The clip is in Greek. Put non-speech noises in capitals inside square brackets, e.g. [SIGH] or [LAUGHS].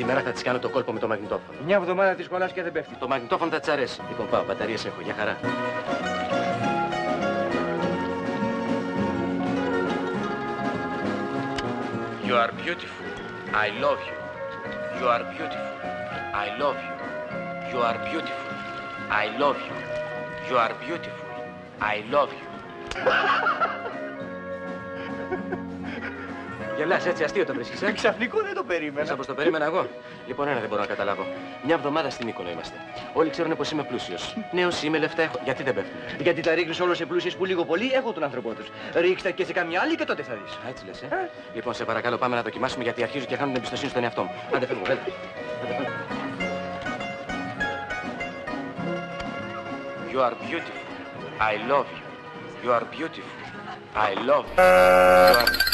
Σήμερα θα της κάνω το κόλπο με το μαγνητόφωνο. Μια εβδομάδα της σχολάς και δεν πέφτει. Το μαγνητόφωνο θα της αρέσει. Λοιπόν, πάω. Μπαταρίες έχω. Για χαρά. You are beautiful. I love you. You are beautiful. I love you. You are beautiful. I love you. You are beautiful. I love you. [LAUGHS] Γελάς έτσι, αστείο το βρίσκεις, ε; Ξαφνικό δεν το περίμενα. Μέσα όπως το περίμενα εγώ; Λοιπόν, ένα δεν μπορώ να καταλάβω. Μια εβδομάδα στην Μύκονο είμαστε. Όλοι ξέρουν πως είμαι πλούσιος. Νέος είμαι, λεφτά έχω. Γιατί δεν πέφτουν; Γιατί τα ρίχνεις όλο σε πλούσιες που λίγο πολύ έχω τον άνθρωπό τους. Ρίξτε και σε καμιά άλλη και τότε θα δεις. Α, Έτσι λες, ε; Λοιπόν, σε παρακαλώ, πάμε να δοκιμάσουμε γιατί αρχίζω και χάνω την εμπιστοσύνη στον εαυτό μου. Άντε, φεύγω, έλα. Άντε, φεύγω. You are beautiful. I love you. You are beautiful. I love you. You are...